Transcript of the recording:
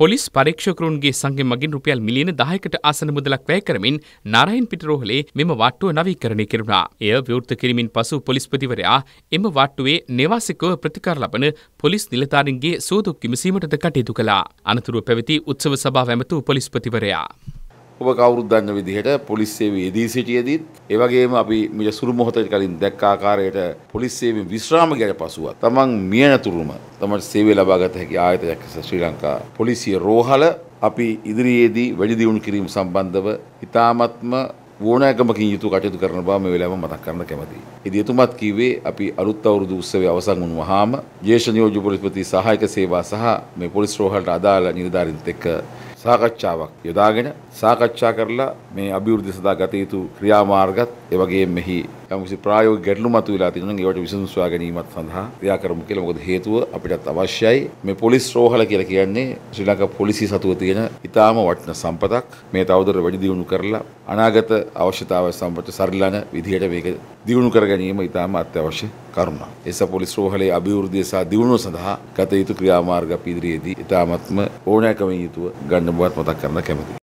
Police පරීක්ෂකරුන්ගේ සංගය මගින් රුපියල් මිලියන දහයකට ආසන මුදලක් වැය කරමින් නාරයින් පිටරෝහලේ මෙම වට්ටුව නවීකරණය කෙරුණා. එය විවෘත කිරීමෙන් පසු පොලිස්පතිවරයා එම වට්ටුවේ නිවාසිකව ප්‍රතිකාර ලබන පොලිස් නිලධාරීන්ගේ සෝදුක් විමසීමටද කටයුතු කළා. අනතුරුව පැවති උත්සව සභාව ඇමතු පොලිස්පතිවරයා. ඔබ කවුරුත් දන්න විදිහට පොලිස් සේවයේ යෙදී සිටියදීත් ඒ වගේම අපි මිට සුළු මොහොතකට කලින් දැක්ක ආකාරයට පොලිස් සේවයෙන් විශ්‍රාම ගැන පසුව තමන් මිය නැතුරුම තමට සේවය ලබා ගත හැකි ආයතනයක් ශ්‍රී ලංකා පොලිසිය රෝහල අපි ඉදිරියේදී වැඩි දියුණු කිරීම සම්බන්ධව ඉතාමත්ම ඕනෑකමකින් යුතු කටයුතු කරන බව මේ වෙලාවම මතක් කරන්න කැමතියි. ඉතින් එතුමත් කිව්වේ අපි අලුත් අවුරුදු උත්සවය අවසන් වුණ වහාම ජ්‍යෙෂ්ඨ නියෝජ්‍ය පොලිස්පති සහායක සේවා සහ මේ පොලිස් රෝහලට අදාළ නිලධාරීන්ත් එක්ක සාකච්ඡාවක් යොදාගෙන සාකච්ඡා කරලා මේ අභිවෘද්ධිය සඳහා ගත යුතු ක්‍රියාමාර්ගත් ඒ වගේම මෙහි යම්කිසි ප්‍රායෝගික ගැටලු මතුවලා තියෙනවා නම් ඒවට විසඳුම් සොයා ගැනීමත් සඳහා ක්‍රියා කරමු කියලා. මොකද හේතුව අපිටත් අවශ්‍යයි මේ පොලිස් රෝහල කියලා කියන්නේ ශ්‍රී ලංකා පොලිසිය සතුව තියෙන ඉතාම වටින සම්පතක්. මේ තවදුරට වැඩි දියුණු කරලා අනාගත අවශ්‍යතාවය සම්පත සරිලන විදිහට මේක දියුණු කර ගැනීම ඉතාම අත්‍යවශ්‍ය කරුණක්. එස පොලිස් රෝහලේ අභිවෘද්ධිය සහ දියුණුව සඳහා ගත යුතු ක්‍රියාමාර්ග අපි ඉදිරියේදී ඉතාමත්ම ඕනෑකමින් යුතුව ගන්න බවත් මතක් කරන්න කැමතියි.